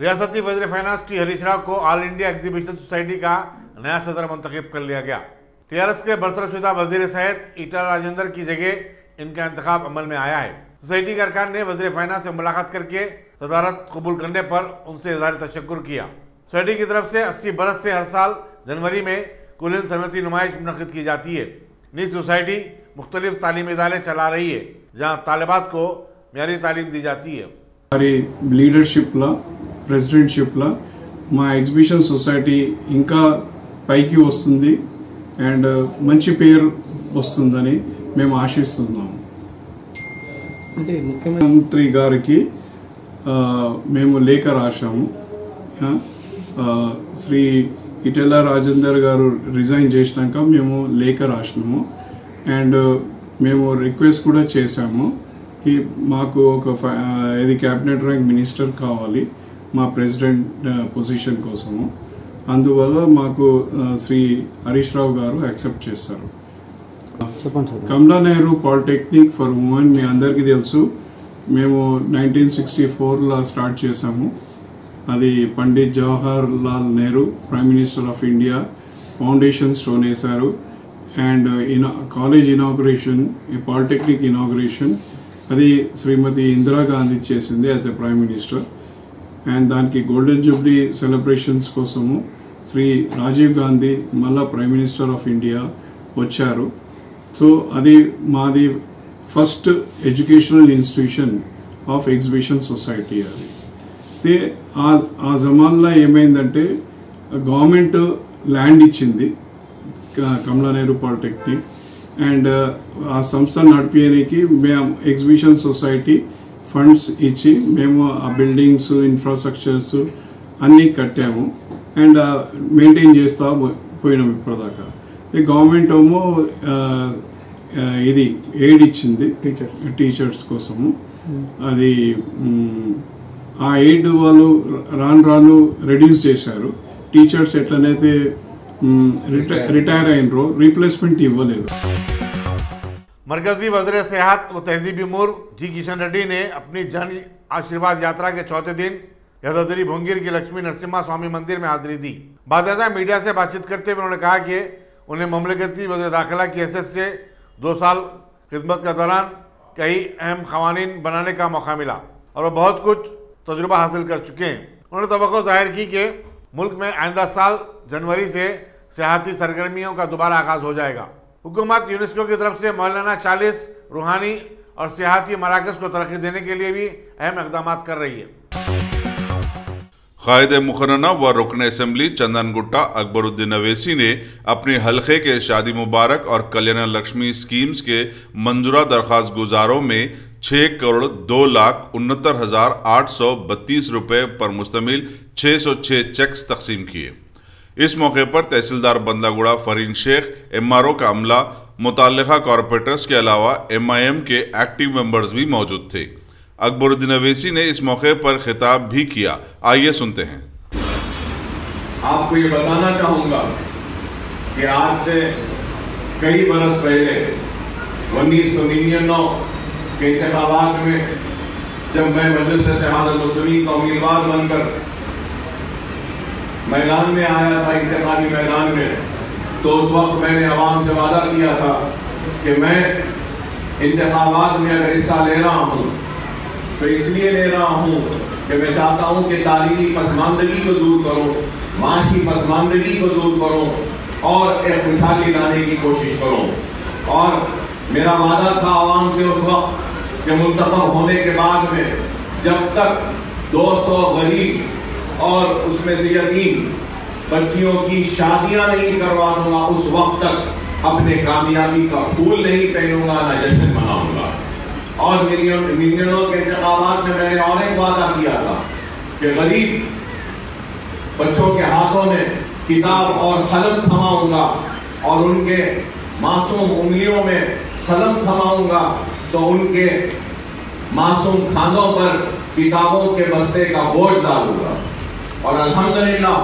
रियासती वजर finance T Harish Rao को ऑल इंडिया एग्जीबिशन सोसाइटी का नया सदर मंतखब कर लिया गया। टीआरएस के बरतरशुदा वज़ीर सहित ईटा राजेंद्र की जगह इनका इंतखब अमल में आया है। सोसाइटी के अरकान ने वजी फाइनेंस से मुलाकात करके सदारत कबूल करने पर उनसे इजहार तशक्र किया। सोसाइटी की तरफ़ से अस्सी बरस से हर साल जनवरी में कुलन सनती नुमाइश मुनद की जाती है। नई सोसाइटी मुख्तलिफ़ तलीम इदारे चला रही है, जहाँ तालबात को म्यारी तालीम दी जाती है। हमारी लीडरशिप ला ప్రెసిడెంట్షిప్లో మా ఎగ్జిబిషన్ సొసైటీ ఇంకా పైకి వస్తుంది అండ్ మంచి పేరు వస్తుందని మేము ఆశిస్తున్నాము. అంటే ముఖ్యమంత్రి గారికి మేము లేఖ రాశాము. శ్రీ ఇటెల రాజేందర్ గారు రిజైన్ చేసినాక మేము లేఖ రాసినాము. అండ్ మేము రిక్వెస్ట్ కూడా చేశాము. కి మాకు ఒక ఇది క్యాబినెట్ ర్యాంక్ మినిస్టర్ కావాలి. మా ప్రెసిడెంట్ పొజిషన్ కోసము. అందువల్ల మాకు శ్రీ హరీష్ రావు గారు యాక్సెప్ట్ చేశారు. Sir. Kamala Nehru polytechnic for women మీ అందరికీ తెలుసు. మేము నైన్టీన్ సిక్స్టీ ఫోర్లో స్టార్ట్ చేశాము. అది Pandit Jawahar Lal Nehru prime minister of India foundation stone వేశారు. అండ్ ఇనా కాలేజ్ ఇనాగ్రేషన్ ఈ పాలిటెక్నిక్ ఇనాగ్రేషన్ అది శ్రీమతి ఇందిరాగాంధీ చేసింది as a prime minister. And దానికి గోల్డెన్ జూబ్లీ సెలబ్రేషన్స్ కోసము శ్రీ రాజీవ్ గాంధీ మళ్ళా ప్రైమ్ మినిస్టర్ ఆఫ్ ఇండియా వచ్చారు. సో అది మాది first educational institution of exhibition society అది. అయితే ఆ ఆ జమాన్లో ఏమైందంటే గవర్నమెంట్ ల్యాండ్ ఇచ్చింది కమలా నెహ్రూ పాలిటెక్నిక్ అండ్ ఆ సంస్థ నడిపించడానికి మేము ఎగ్జిబిషన్ సొసైటీ ఫండ్స్ ఇచ్చి మేము ఆ బిల్డింగ్స్ ఇన్ఫ్రాస్ట్రక్చర్స్ అన్నీ కట్టాము. అండ్ మెయింటైన్ చేస్తా పో- పోయినాం ఇప్పటిదాకా. గవర్నమెంట్ ఏమో ఇది ఎయిడ్ ఇచ్చింది. టీచర్స్ టీచర్స్ కోసము. అది మ్, ఆ ఎయిడ్ వాళ్ళు రాను రాను రెడ్యూస్ చేశారు. టీచర్స్ ఎట్లనైతే రిటైర్ అయినరో రీప్లేస్మెంట్ ఇవ్వలేదు. मरकजी वजर सेहत व तहजीबी उमूर जी किशन रेड्डी ने अपनी जन आशीर्वाद यात्रा के चौथे दिन यदादरी भोंगिर की लक्ष्मी नरसिम्हा स्वामी मंदिर में हाजिरी दी। बादशाह मीडिया से बातचीत करते हुए उन्होंने कहा कि उन्हें ममलकती वजर दाखिला की हैसियत से दो साल खिदमत के दौरान कई अहम कवानीन बनाने का मौका मिला और वह बहुत कुछ तजुर्बा हासिल कर चुके हैं। उन्होंने तो ज़ाहिर की कि मुल्क में आइंदा साल जनवरी से सियाती सरगर्मियों का दोबारा आगाज़ हो जाएगा। हुकूमत यूनेस्को की तरफ़ से मौलाना चालीस, रूहानी और सियाती मराकज को तरक्की देने के लिए भी अहम इकदाम कर रही है। कायद मुखरना व रुकन असम्बली चंदन गुट्टा अकबरुद्दीन अवेसी ने अपने हलके के शादी मुबारक और कल्याण लक्ष्मी स्कीम्स के मंजूरा दरख्वास्त गुजारों में छः करोड़ दो लाख उनहत्तर हज़ार आठ सौ बत्तीस रुपये पर मुश्तमिल छः सौ छः चेक्स तकसीम किए। इस मौके पर तहसीलदार Bandaguda, Farheen Sheikh M R O का अमला मुतल कॉरपोरेटर्स के अलावा एम आई एम के एक्टिव मेंबर्स भी मौजूद थे। अकबरुद्दीन अवेसी ने इस मौके पर खिताब भी किया। आइए सुनते हैं। आपको ये बताना चाहूँगा कि आज से कई बरस पहले उन्नीस सौ निन्यानवे के इंतबात में जब मैं मजलिस मुस्लिमीन का उम्मीदवार बनकर मैदान में आया था, इंतखाबी मैदान में। तो उस वक्त मैंने आवाम से वादा किया था कि मैं इंतबात में अगर हिस्सा ले रहा हूँ तो इसलिए ले रहा हूँ कि मैं चाहता हूँ कि तालीमी पसमानदगी को दूर करूँ, माशी पसमानदगी को दूर करूँ और एक खुशहाली लाने की कोशिश करूँ। और मेरा वादा था आवाम से उस वक्त कि मुंतखब होने के बाद में जब तक 200 गरीब और उसमें से यतीम बच्चियों की शादियाँ नहीं करवा दूँगा उस वक्त तक, अपने कामयाबी का फूल नहीं पहनूँगा, ना जश्न मनाऊँगा। और मिलियन, मिलियनों के इंतज़ाम में मैंने और एक वादा किया था कि गरीब बच्चों के हाथों में किताब और कलम थमाऊँगा और उनके मासूम उंगलियों में कलम थमाऊँगा तो उनके मासूम खानों पर किताबों के बस्ते का बोझ डालूँगा। और अल्हम्दुलिल्लाह,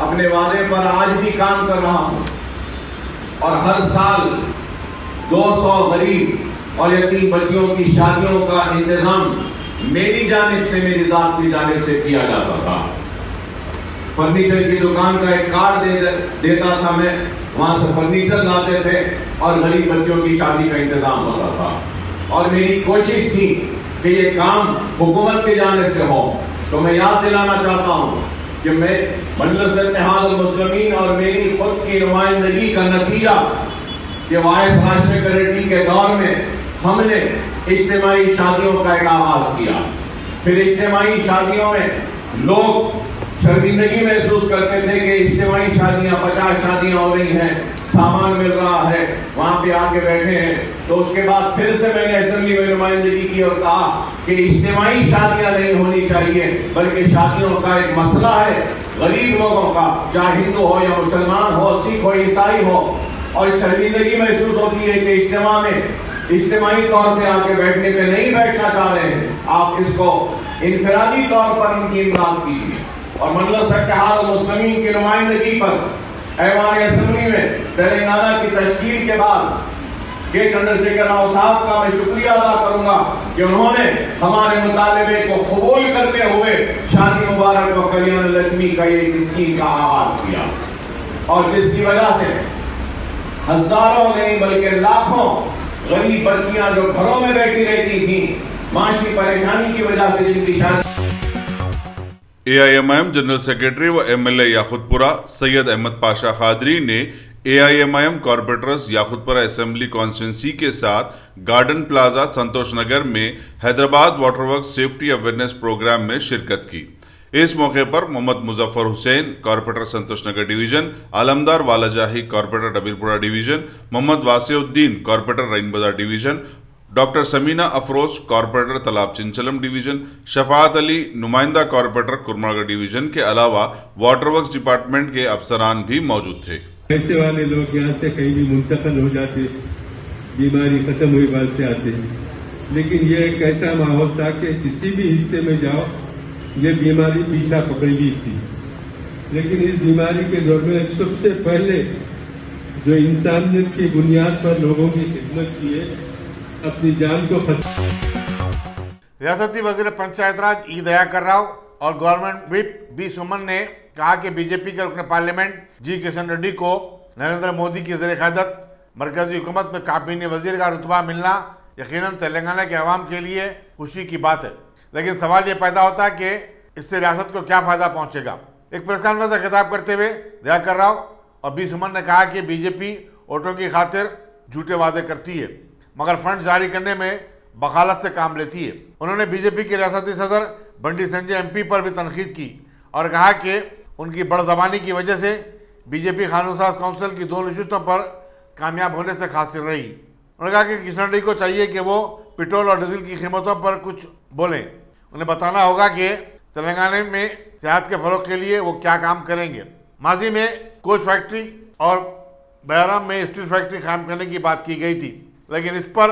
अपने वादे पर आज भी काम कर रहा हूँ। और हर साल 200 गरीब और यतीम बच्चियों की शादियों का इंतज़ाम मेरी जानिब से, मेरी जात की जानिब से किया जाता था। फर्नीचर की दुकान का एक कार्ड दे, देता था मैं। वहाँ से फर्नीचर लाते थे और गरीब बच्चों की शादी का इंतज़ाम होता था। और मेरी कोशिश थी कि ये काम हुकूमत की जानिब से हो। तो मैं याद दिलाना चाहता हूँ कि मैं मजलिस मुस्लिमीन और मेरी खुद की नुमाइंदगी का नतीजा कि वायस राजशेखर रेड्डी के दौर में हमने इज्तिमाही शादियों का एक आगाज़ किया। फिर इज्तिमाही शादियों में लोग शर्मिंदगी महसूस करते थे कि इज्तिमाही शादियाँ, पचास शादियाँ हो रही हैं। सामान मिल रहा है, वहाँ पे आके बैठे हैं। तो उसके बाद फिर से मैंने असेंबली में नुमाइंदगी की और कहा कि इज्तिमाही शादियाँ नहीं होनी चाहिए, बल्कि शादियों का एक मसला है। गरीब लोगों का, चाहे हिंदू हो या मुसलमान हो, सिख हो, ईसाई हो, और शर्मिंदगी महसूस होती है कि इज्तिमा में इज्तिमाही तौर पे आके बैठने पर नहीं बैठना चाह रहे हैं। आप इसको इनफरादी तौर पर उनकी इमदाद कीजिए। और मजलस इत्तेहाद मुस्लिमीन की नुमाइंदगी पर ऐवान असम्बली में तेलंगाना की तश्कील के बाद के चंद्रशेखर राव साहब का मैं शुक्रिया अदा करूँगा कि उन्होंने हमारे मुतालबे को कबूल करते हुए शादी मुबारक व कल्याण लक्ष्मी का ये स्कीम का आगाज़ किया। और जिसकी वजह से हज़ारों नहीं बल्कि लाखों गरीब बच्चियाँ जो घरों में बैठी रहती थी, माशी परेशानी की वजह से जिनकी शादी एआईएमआईएम जनरल सेक्रेटरी व एमएलए याकुतपुरा सैयद अहमद पाशा खादरी ने AIMIM corporators Yakutpura assembly constituency के साथ गार्डन प्लाजा संतोष नगर में Hyderabad water work safety awareness programme में शिरकत की। इस मौके पर Mohammed Muzaffar Hussain corporator Santosh Nagar division Alamdar Walajahi corporator Dabeerpura division Mohammed Wasiuddin corporator Rein Bazar division doctor Samina Afroz, corporator Talab Chanchalam division, Shafat Ali, नुमाइंदा corporator कुरमागढ़ division के अलावा water works department के अफसरान भी मौजूद थे। पैसे वाले लोग यहाँ से कहीं भी मुंतकिल हो जाते, बीमारी खत्म हुई बात से आते लेकिन ये एक ऐसा माहौल था कि किसी भी हिस्से में जाओ, ये बीमारी पीछा पकड़ी थी। लेकिन इस बीमारी के दौर में सबसे पहले जो इंसानियत की बुनियाद पर लोगों की खिदमत की है अपनी जान को रियासती वज़ीर पंचायत राज ई दयाकर राव और गवर्नमेंट विप बी सुमन ने कहा कि बीजेपी के रुकन पार्लियामेंट जी किशन रेड्डी को नरेंद्र मोदी की जेर क्यादत मरकजी हुकूमत में काबीना वज़ीर का रुतबा मिलना यकीनन तेलंगाना के अवाम के लिए खुशी की बात है। लेकिन सवाल ये पैदा होता है कि इससे रियासत को क्या फ़ायदा पहुंचेगा? एक प्रेस कॉन्फ्रेंस से खिताब करते हुए दयाकर राव और बी सुमन ने कहा कि बीजेपी वोटों की खातिर झूठे वादे करती है। मगर फंड जारी करने में बखालत से काम लेती है। उन्होंने बीजेपी के रियासती सदर, बंडी संजय एमपी पर भी तनकीद की और कहा कि उनकी बड़जबानी की वजह से बीजेपी कानून साज काउंसिल की दो नशस्तों पर कामयाब होने से खासिर रही। उन्होंने कहा कि किशन रेड्डी को चाहिए कि वो पेट्रोल और डीजल की कीमतों पर कुछ बोलें। उन्हें बताना होगा कि तेलंगाना में सेहत के फरोग के लिए वो क्या काम करेंगे। माजी में कोच फैक्ट्री और बहराम में स्टील फैक्ट्री कायम करने की बात की गई थी। लेकिन इस पर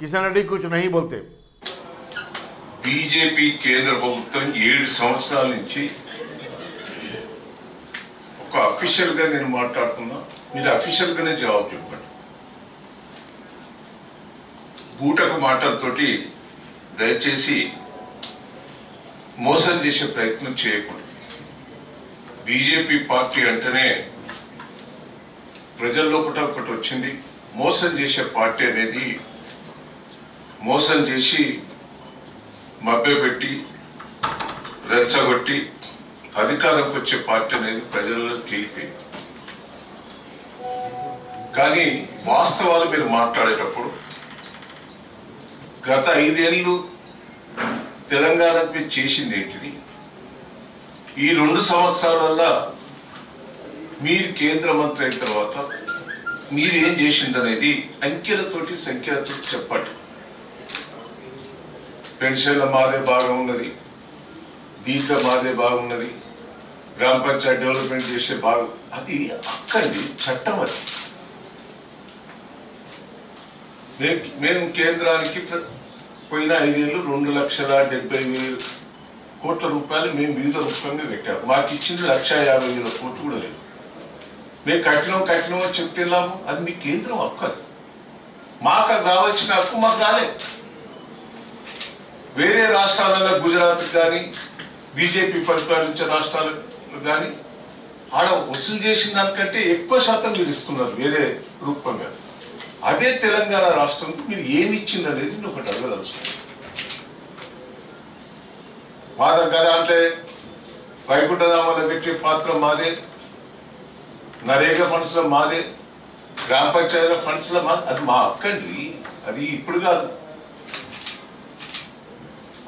किशन रेड्डी कुछ नहीं बोलते బీజేపీ కేంద్ర ప్రభుత్వం ఏడు సంవత్సరాల నుంచి ఒక అఫీషియల్ గా నేను మాట్లాడుతున్నా మీరు అఫీషియల్ గానే జవాబు చెప్పండి బూటకు మాటలతోటి దయచేసి మోసం చేసే ప్రయత్నం చేయకూడదు బీజేపీ పార్టీ అంటేనే ప్రజల్లో ఒకటి ఒకటి వచ్చింది మోసం చేసే పార్టీ అనేది మోసం చేసి మభ్యపెట్టి రెచ్చగొట్టి అధికారంకి వచ్చే పార్టీ అనేది ప్రజల్లో తెలిపింది కానీ వాస్తవాలు మీరు మాట్లాడేటప్పుడు గత ఐదేళ్ళు తెలంగాణ మీరు చేసింది ఏంటిది? ఈ రెండు సంవత్సరాలల్లా మీరు కేంద్ర మంత్రి అయిన తర్వాత మీరు ఏం చేసిందనేది అంకెలతోటి సంఖ్యలతో చెప్పండి. పెన్షన్ల మాదే బాగున్నది ఉన్నది దీంట్లో మాదే బాగున్నది గ్రామ పంచాయతీ డెవలప్మెంట్ చేసే భాగం అది అక్కడి చట్టం అది. మేము- మేము కేంద్రానికి పోయిన ఐదేళ్ళు రెండు లక్షల డెబ్బై వేలు కోట్ల రూపాయలు మేము వివిధ రూపంగా పెట్టాము. మాకు ఇచ్చింది లక్ష యాభై వేల కోట్లు కూడా లేదు. మేము కట్టినాం కట్టినాం అని చెప్తే అది మీ కేంద్రం హక్కు అది. మాకు రావాల్సిన హక్కు మాకు రాలేదు వేరే రాష్ట్రాలలో గుజరాత్ కానీ బీజేపీ పరిపాలించే రాష్ట్రాలు కానీ ఆడ వసూలు చేసిన దానికంటే ఎక్కువ శాతం మీరు ఇస్తున్నారు వేరే రూపంగా. అదే తెలంగాణ రాష్ట్రంకి మీరు ఏమి ఇచ్చింది అనేది నేను ఒకటి అడగదలుచుకున్నాను. మా దగ్గర అంటే వైకుంఠధామలో పెట్టే పాత్ర మాదే. నరేగా ఫండ్స్ లో మాదే గ్రామ పంచాయతీల ఫండ్స్ లో మా అది మా హక్కండి అది ఇప్పుడు కాదు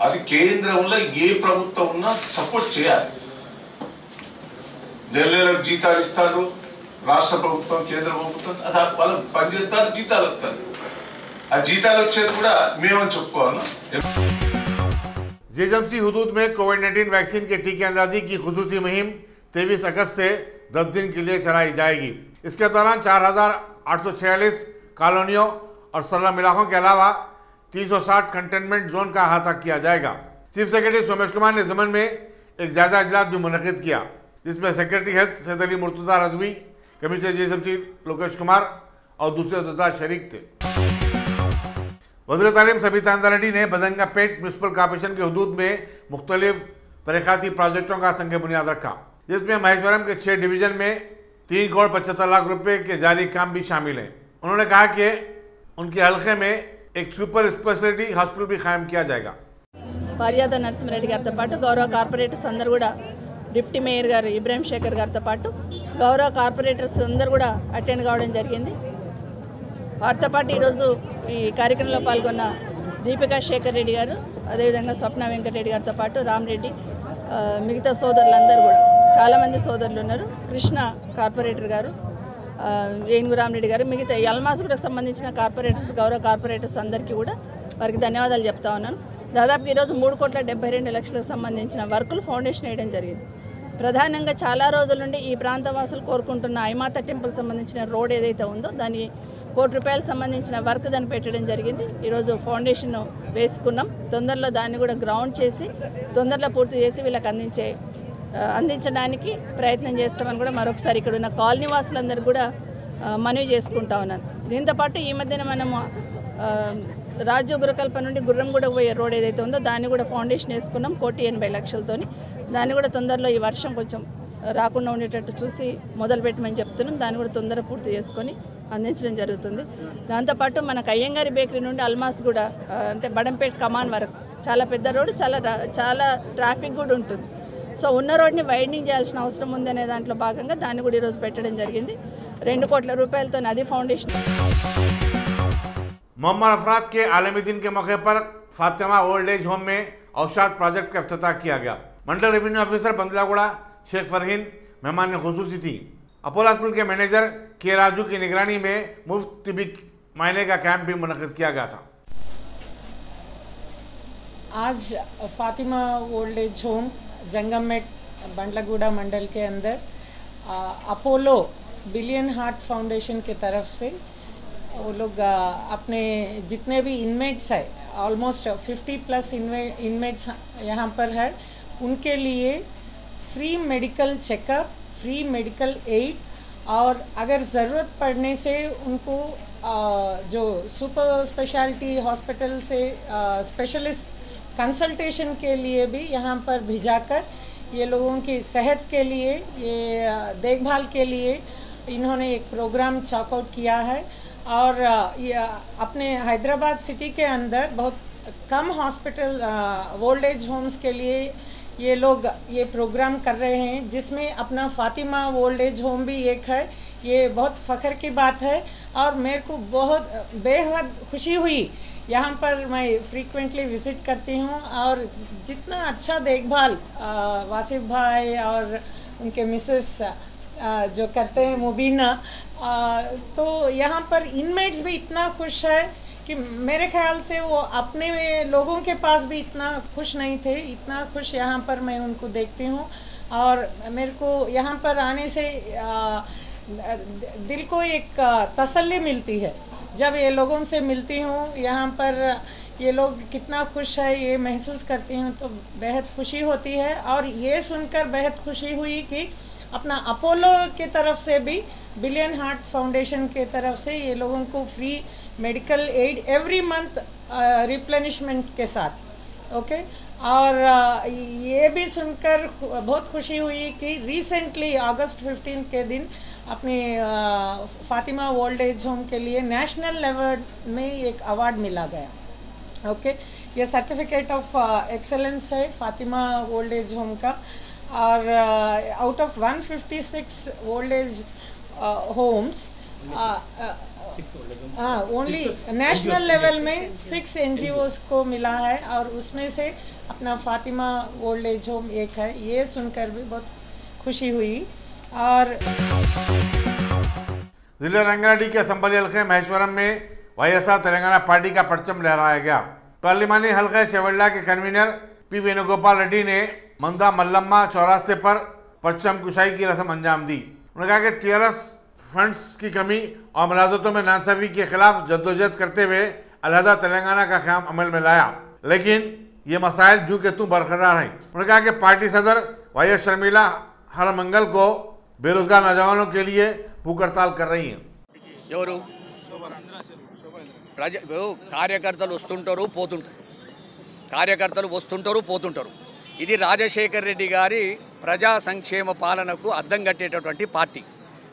అది కేంద్రంలో ఏ ప్రభుత్వం ఉన్నా సపోర్ట్ చేయాలి నెల నెలకు జీతాలు ఇస్తారు రాష్ట్ర ప్రభుత్వం కేంద్ర ప్రభుత్వం అది వాళ్ళు పనిచేస్తారు జీతాలు వస్తారు ఆ జీతాలు వచ్చేది కూడా మేమని చెప్పుకోవాలి जेएमसी हदूद में कोविड 19 वैक्सीन के टीके अंदाजी की खसूसी मुहिम 23 अगस्त से 10 दिन के लिए चलाई जाएगी। इसके दौरान 4,846 कॉलोनियों और सलाम इलाकों के अलावा 360 कंटेनमेंट जोन का अहाता किया जाएगा। चीफ सेक्रेटरी सोमेश कुमार ने जमन में एक जायजा इजलास भी मुनद किया जिसमें secretary health Syed Ali Murtaza Rizvi commissioner JSMC Lokesh Kumar और दूसरे अहदेदार शरीक थे। वजर तालीम सबिता अंजारेड्डी ने बदंगा पेट म्यूनसिपल कॉर्पोरेशन के हदूद में मुख्तलिफ़ तरीक़ाती प्रोजेक्टों का संग बुनियाद रखा। जिसमें महेश्वरम के छह डिवीजन में तीन करोड़ पचहत्तर लाख रुपए के जारी काम भी शामिल हैं उन्होंने कहा कि उनके हलके में एक सुपर स्पेशलिटी हॉस्पिटल भी कायम किया जाएगा పార్యాద నరసింహారెడ్డి గారితో పాటు గౌరవ కార్పొరేటర్స్ అందరూ కూడా డిప్యూటీ మేయర్ గారు ఇబ్రాహిం శేఖర్ గారితో పాటు గౌరవ కార్పొరేటర్స్ అందరూ కూడా అటెండ్ కావడం జరిగింది వారితో పాటు ఈరోజు ఈ కార్యక్రమంలో పాల్గొన్న దీపికా శేఖర్ రెడ్డి గారు అదేవిధంగా స్వప్న వెంకటరెడ్డి గారితో పాటు రామరెడ్డి ఆ, మిగతా సోదరులందరూ కూడా చాలామంది సోదరులు ఉన్నారు. కృష్ణ కార్పొరేటర్ గారు ఆ, గారు మిగతా యల్మాస్ కూడా సంబంధించిన కార్పొరేటర్స్ గౌరవ కార్పొరేటర్స్ అందరికీ కూడా వారికి ధన్యవాదాలు చెప్తా ఉన్నాను. దాదాపు ఈరోజు మూడు కోట్ల డెబ్బై రెండు లక్షలకు సంబంధించిన వర్కులు ఫౌండేషన్ వేయడం జరిగింది. ప్రధానంగా చాలా రోజుల నుండి ఈ ప్రాంత వాసులు కోరుకుంటున్న ఐమాత టెంపుల్ సంబంధించిన రోడ్ ఏదైతే ఉందో దాని కోటి రూపాయలకు సంబంధించిన వర్క్ దాన్ని పెట్టడం జరిగింది. ఈరోజు ఫౌండేషన్ వేసుకున్నాం. తొందరలో దాన్ని కూడా గ్రౌండ్ చేసి తొందరలో పూర్తి చేసి వీళ్ళకి అందించే అందించడానికి ప్రయత్నం చేస్తామని కూడా మరొకసారి ఇక్కడ ఉన్న కాలనీ వాసులందరూ కూడా మనవి చేసుకుంటా ఉన్నాను. దీంతోపాటు ఈ మధ్యన మనము ఆ, రాజు గురకల్ప నుండి గుర్రంగూడ పోయే రోడ్ ఏదైతే ఉందో దాన్ని కూడా ఫౌండేషన్ వేసుకున్నాం కోటి ఎనభై లక్షలతోని. దాన్ని కూడా తొందరలో ఈ వర్షం కొంచెం రాకుండా ఉండేటట్టు చూసి మొదలు పెట్టమని చెప్తున్నాం. దాన్ని కూడా తొందర పూర్తి చేసుకొని అందించడం జరుగుతుంది. దాంతోపాటు మనకు అయ్యంగారి బేకరీ నుండి అల్మాస్ కూడా అంటే బడంపేట్ కమాన్ వరకు. చాలా పెద్ద రోడ్డు చాలా రా- చాలా ట్రాఫిక్ కూడా ఉంటుంది. సో ఉన్న రోడ్ని వైడనింగ్ చేయాల్సిన అవసరం ఉంది అనే దాంట్లో భాగంగా దాన్ని కూడా ఈరోజు పెట్టడం జరిగింది రెండు కోట్ల రూపాయలతో అది ఫౌండేషన్ मोहम्मद अफराद के आलमी दिन के मौके पर फातिमा ओल्ड एज होम में औशाद प्रोजेक्ट का अफ्ताह किया गया मंडल रेवेन्यू ऑफिसर बंदलागुड़ा शेख फरहीन मेहमान खसूसी थी अपोलो हॉस्पिटल के मैनेजर के राजू की निगरानी में मुफ्त तिबी मायने का कैंप भी मुनद किया गया था आज Fatima old age home Jangammet Bandlaguda mandal के अंदर अपोलो बिलियन हार्ट फाउंडेशन के तरफ़ से वो लोग अपने जितने भी इनमेट्स है ऑलमोस्ट 50 प्लस इनमेट्स यहाँ पर है उनके लिए free medical checkup free medical aid और अगर ज़रूरत पड़ने से उनको आ, जो सुपर स्पेशलिटी हॉस्पिटल से स्पेशलिस्ट कंसल्टेशन के लिए भी यहाँ पर भिजाकर ये लोगों की सेहत के लिए, ये देखभाल के लिए इन्होंने एक प्रोग्राम चॉकआउट किया है। और ये अपने हैदराबाद सिटी के अंदर बहुत कम हॉस्पिटल ओल्ड एज होम्स के लिए ये लोग ये प्रोग्राम कर रहे हैं, जिसमें अपना फातिमा ओल्ड एज होम भी एक है। ये बहुत फ़ख्र की बात है। और मेरे को बहुत बेहद खुशी हुई यहाँ पर मैं फ्रीक्वेंटली विज़िट करती हूँ और जितना अच्छा देखभाल वासिफ भाई और उनके मिसेस जो करते हैं मुबीना तो यहाँ पर इनमेट्स भी इतना खुश है कि मेरे ख्याल से वो अपने लोगों के पास भी इतना खुश नहीं थे। इतना खुश यहाँ पर मैं उनको देखती हूँ और मेरे को यहाँ पर आने से दिल को एक तसल्ली मिलती है। जब ये लोगों से मिलती हूँ, यहाँ पर ये लोग कितना खुश है, ये महसूस करती हूँ तो बेहद खुशी होती है। और ये सुनकर बेहद खुशी हुई कि अपना अपोलो के तरफ़ से भी, बिलियन हार्ट फाउंडेशन के तरफ़ से ये लोगों को free medical aid every month replenishment के साथ, ओके? और ये भी सुनकर बहुत खुशी हुई कि रिसेंटली अगस्त 15 के दिन अपने फातिमा ओल्ड एज होम के लिए नेशनल लेवल में एक अवार्ड मिला गया। ओके ये सर्टिफिकेट ऑफ़ एक्सेलेंस है फातिमा ओल्ड एज होम का। और out of 156 old age homes हाँ ओनली नेशनल लेवल में सिक्स एन को मिला है और उसमें से अपना फातिमा ओल्ड एज होम एक है। ये सुनकर भी बहुत खुशी हुई और ज़िले रंगारेड्डी के संबली हल्के महेश्वरम में वाईएसआर तेलंगाना पार्टी का परचम लहराया गया। पार्लिमानी हल्के शेवल्ला के कन्वीनर पी वेणुगोपाल रेड्डी ने मंदा मल्लम्मा चौरास्ते पर परचम कुशाई की रस्म अंजाम दी। उन्होंने कहा कि टीआरएस फंड्स की कमी और मुलाजतों में नासवी के खिलाफ जद्दोजहद करते हुए अलहदा तेलंगाना का क़्याम अमल में लाया लेकिन ये मसाइल जू के तू बरकरार हैं उन्होंने कहा कि पार्टी सदर वाई एस शर्मिला हर मंगल को बेरोजगार नौजवानों के लिए भूख हड़ताल कर रही हैं ఎవరు ప్రజ ఇప్పుడు కార్యకర్తలు వస్తుంటారు పోతుంటారు కార్యకర్తలు వస్తుంటారు పోతుంటారు ఇది రాజశేఖర్ రెడ్డి గారి ప్రజా సంక్షేమ పాలనకు అద్దం కట్టేటటువంటి పార్టీ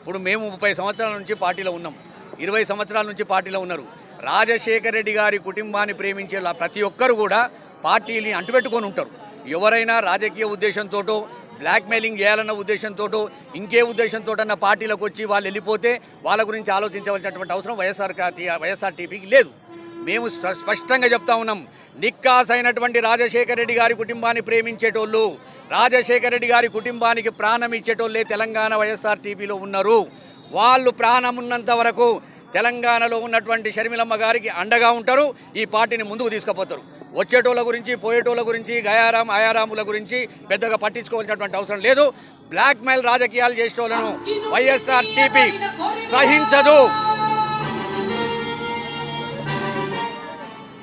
ఇప్పుడు మేము ముప్పై సంవత్సరాల నుంచి పార్టీలో ఉన్నాం. ఇరవై సంవత్సరాల నుంచి పార్టీలో ఉన్నారు. రాజశేఖర్ రెడ్డి గారి కుటుంబాన్ని ప్రేమించే ప్రతి ఒక్కరు కూడా పార్టీని అంటుపెట్టుకొని ఉంటారు. ఎవరైనా రాజకీయ ఉద్దేశంతో బ్లాక్మెయిలింగ్ చేయాలన్న ఉద్దేశంతోటో ఇంకే ఉద్దేశంతో అన్న పార్టీలకు వచ్చి వాళ్ళు వెళ్ళిపోతే వాళ్ళ గురించి ఆలోచించవలసినటువంటి అవసరం వైఎస్ఆర్ వైఎస్ఆర్టీపీకి లేదు. మేము స్పష్టంగా చెప్తా ఉన్నాం. నిక్కాస్ అయినటువంటి రాజశేఖర రెడ్డి గారి కుటుంబాన్ని ప్రేమించేటోళ్ళు రాజశేఖర రెడ్డి గారి కుటుంబానికి ప్రాణం ఇచ్చేటోళ్ళే తెలంగాణ వైఎస్ఆర్టీపీలో ఉన్నారు. వాళ్ళు ప్రాణం ఉన్నంత వరకు తెలంగాణలో ఉన్నటువంటి షర్మిలమ్మ గారికి అండగా ఉంటారు ఈ పార్టీని ముందుకు తీసుకుపోతారు. వచ్చేటోళ్ళ గురించి పోయేటోళ్ళ గురించి గయారాం ఆయారాముల గురించి పెద్దగా పట్టించుకోవాల్సినటువంటి అవసరం లేదు. బ్లాక్మెయిల్ రాజకీయాలు చేసేటోళ్ళను వైఎస్ఆర్ టీపీ సహించదు.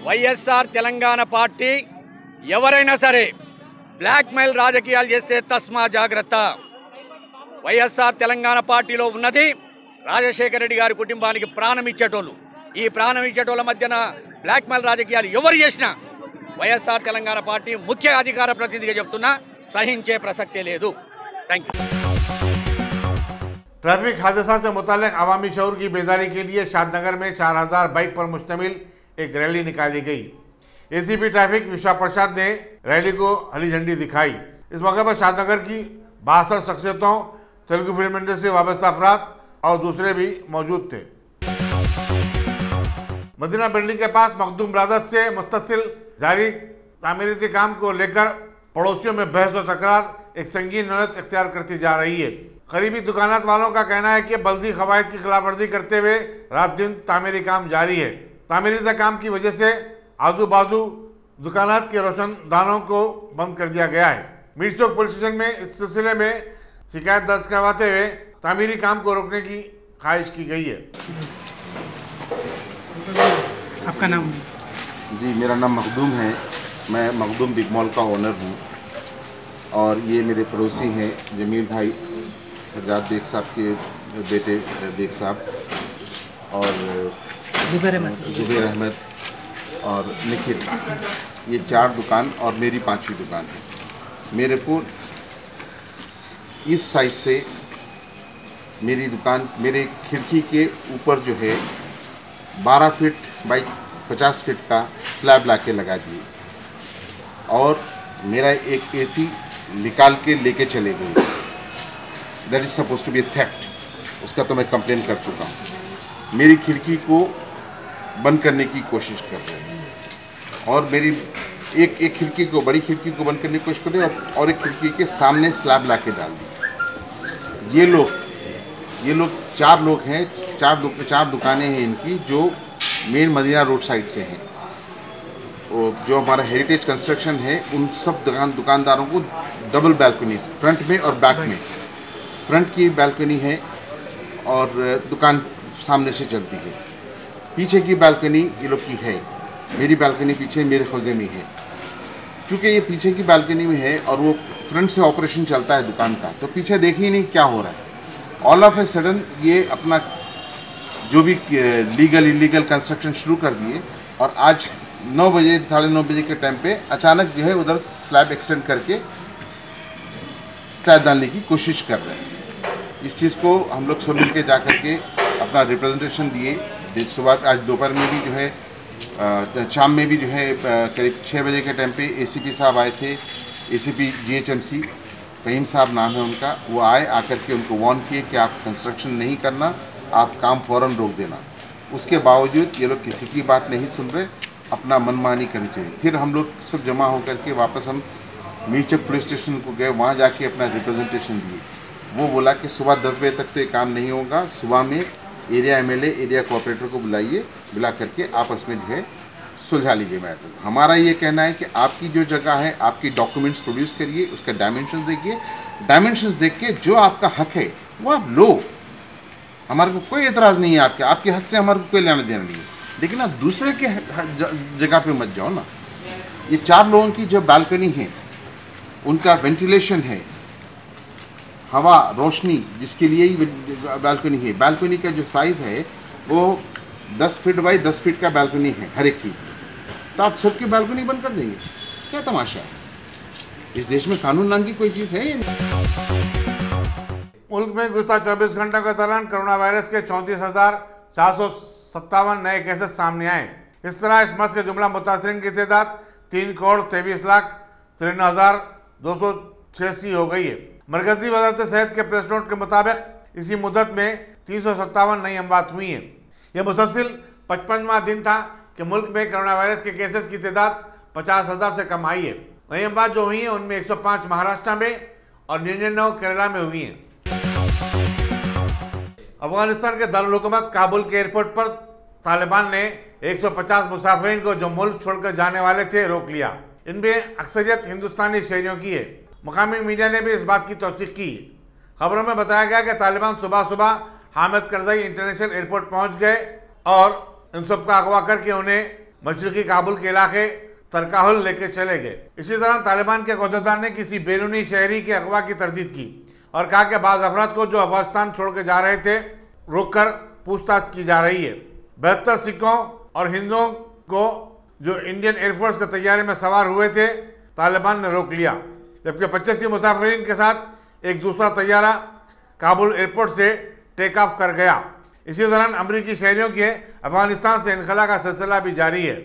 వైఎస్ఆర్ తెలంగాణ పార్టీ ఎవరైనా సరే బ్లాక్మెయిల్ రాజకీయాలు చేస్తే తస్మా జాగ్రత్త వైఎస్ఆర్ తెలంగాణ పార్టీలో ఉన్నది రాజశేఖర రెడ్డి గారి కుటుంబానికి ప్రాణం ఇచ్చేటోళ్ళు ఈ ప్రాణం ఇచ్చేటోళ్ళ మధ్యన బ్లాక్మెయిల్ రాజకీయాలు ఎవరు చేసినా వైఎస్ఆర్ తెలంగాణ పార్టీ ముఖ్య అధికార ప్రతినిధిగా చెప్తున్నా సహించే ప్రసక్తే లేదు థ్యాంక్ యూ ट्रैफिक हादसा से मुतालिक अवामी शौर की बेदारी के लिए शादनगर में 4000 बाइक पर मुश्तमिल एक रैली निकाली गई। एसीपी ट्रैफ़िक विश्वा प्रसाद ने रैली को हरी झंडी दिखाई। इस मौके पर शादनगर की बासठ शख्सियतों, तेलुगु फ़िल्म इंडस्ट्री से वाबस्ता अफराद और दूसरे भी मौजूद थे। मदीना बिल्डिंग के पास मखदूम ब्रदर्स से मुस्तसिल जारी। तामीरती काम को लेकर पड़ोसियों में बहस और तकरार एक संगीन नौत इख्तियार करती जा रही है। करीबी दुकानात वालों का कहना है कि बल्दी कवायद की खिलाफवर्जी करते हुए रात दिन तामीरी काम जारी है। तामीरी काम की वजह से आजू बाजू दुकानात के रोशनदानों को बंद कर दिया गया है। मीर चौक पुलिस स्टेशन में इस सिलसिले में शिकायत दर्ज करवाते हुए तामीरी काम को रोकने की ख्वाहिश की गई है। आपका नाम? जी मेरा नाम मखदूम है। मैं मखदूम बिग मॉल का ओनर हूँ और ये मेरे पड़ोसी हैं जमील भाई सजाद बेग साहब के बेटे बेग साहब। और जुबैर अहमद। जुबैर अहमद और निखिल। ये चार दुकान और मेरी पांचवी दुकान है। मेरे को इस साइड से मेरी दुकान, मेरे खिड़की के ऊपर जो है 12 फीट बाई 50 फीट का स्लैब ला के लगा दिए। और मेरा एक एसी निकाल के लेके चले गए। That is suppose to be theft उसका तो मैं कंप्लेन कर चुका हूँ। मेरी खिड़की को बंद करने की कोशिश कर रहे हैं। और मेरी एक एक खिड़की को बड़ी खिड़की को बंद करने की कोशिश कर रहे हैं और, एक खिड़की के सामने स्लैब ला के डाल दी। ये लोग ये लोग चार लोग हैं चार दु, चार दुकानें हैं इनकी जो मेन मदीना रोड साइड से हैं। जो हमारा हेरिटेज कंस्ट्रक्शन है उन सब दुकान दुकानदारों को डबल बैल्कनी फ्रंट में और बैक में। फ्रंट की बैल्कनी है और दुकान सामने से चलती है। पीछे की बालकनी ये लोग की है। मेरी बालकनी पीछे, मेरे खौजे में है। क्योंकि ये पीछे की बालकनी में है और वो फ्रंट से ऑपरेशन चलता है दुकान का तो पीछे देख ही नहीं क्या हो रहा है। ऑल ऑफ़ ए सडन ये अपना जो भी लीगल इलीगल कंस्ट्रक्शन शुरू कर दिए और आज नौ बजे, साढ़े नौ बजे के टाइम पे अचानक जो है उधर स्लैब एक्सटेंड करके स्लैब डालने की कोशिश कर रहे हैं। इस चीज़ को हम लोग सब मिल के जा करके अपना रिप्रेजेंटेशन दिए। सुबह आज दोपहर में भी जो है शाम में भी जो है करीब छः बजे के टाइम पे एसीपी साहब आए थे एसीपी जीएचएमसी फहीम साहब नाम है उनका, वो आए, आकर के उनको वार्न किए कि आप कंस्ट्रक्शन नहीं करना, आप काम फ़ौरन रोक देना। उसके बावजूद ये लोग किसी की बात नहीं सुन रहे, अपना मनमानी करनी चाहिए। फिर हम लोग सब जमा होकर के वापस हम मीचक पुलिस स्टेशन को गए, वहाँ जाके अपना रिप्रेजेंटेशन दिए। वो बोला कि सुबह दस बजे तक तो ये काम नहीं होगा, सुबह में एरिया एमएलए एरिया कोऑपरेटर को बुलाइए, बुला करके आपस में जो है सुलझा लीजिए मैटर हमारा ये कहना है कि आपकी जो जगह है, आपकी डॉक्यूमेंट्स प्रोड्यूस करिए, उसका डायमेंशन देखिए। डायमेंशन देख के जो आपका हक है, वो आप लो। हमारे को कोई एतराज़ नहीं है आपके। आपके हक से हमारे को कोई लेना देना नहीं है। लेकिन आप दूसरे के जगह पे मत जाओ ना। ये चार लोगों की जो बालकनी है, उनका वेंटिलेशन है हवा, रोशनी, जिसके लिए ही बालकनी है। बालकनी का जो साइज़ है, वो 10 फीट बाई 10 फीट का बालकनी है, हर एक की। तो आप सबकी बालकनी बंद कर देंगे। क्या तमाशा है? इस देश में कानून नाम की कोई चीज़ है या नहीं? मुल्क में गुजशत 24 घंटों के दौरान कोरोना वायरस के चौंतीस हज़ार चार सौ सत्तावन नए केसेस सामने आए। इस तरह इस मस के जुमला मुतासरीन की तादाद तीन करोड़ तेईस लाख तिरन हज़ार दो सौ छियासी हो गई है। मरकजी वजारत सेहत के प्रेस नोट के मुताबिक, इसी मुदत में तीन सौ सत्तावन नई अमवात हुई हैं। यह मुसलसिल पचपनवा दिन था कि मुल्क में कोरोना वायरस के केसेस की तादाद पचास हज़ार से कम आई है। नई अमवात जो हुई हैं, उनमें 105 महाराष्ट्र में और निन्यानवे केरला में हुई हैं। अफ़गानिस्तान के दारुलकूमत काबुल के एयरपोर्ट पर तालिबान ने 150 मुसाफरीन को जो मुल्क छोड़कर जाने वाले थे, रोक लिया। इनमें अक्सरियत हिंदुस्तानी शहरियों की है। मुकामी मीडिया ने भी इस बात की तौसीक की। खबरों में बताया गया कि तालिबान सुबह सुबह हामिद करजई इंटरनेशनल एयरपोर्ट पहुँच गए और इन सब का अगवा करके उन्हें मशरकी काबुल के इलाके तरकाहुल लेके चले गए। इसी दौरान तालिबान के अहदेदार ने किसी बैरूनी शहरी के अगवा की तरदीद की और कहा कि बाज अफराद को जो अफ़गानिस्तान छोड़ के जा रहे थे, रोककर पूछताछ की जा रही है। बहत्तर सिखों और हिंदुओं को जो इंडियन एयरफोर्स के तैयारी में सवार हुए थे, तालिबान ने रोक लिया। जबकि पचासी मुसाफरीन के साथ एक दूसरा तैयारा काबुल एयरपोर्ट से टेक ऑफ़ कर गया। इसी दौरान अमरीकी शहरियों के अफ़गानिस्तान से इनखला का सिलसिला भी जारी है।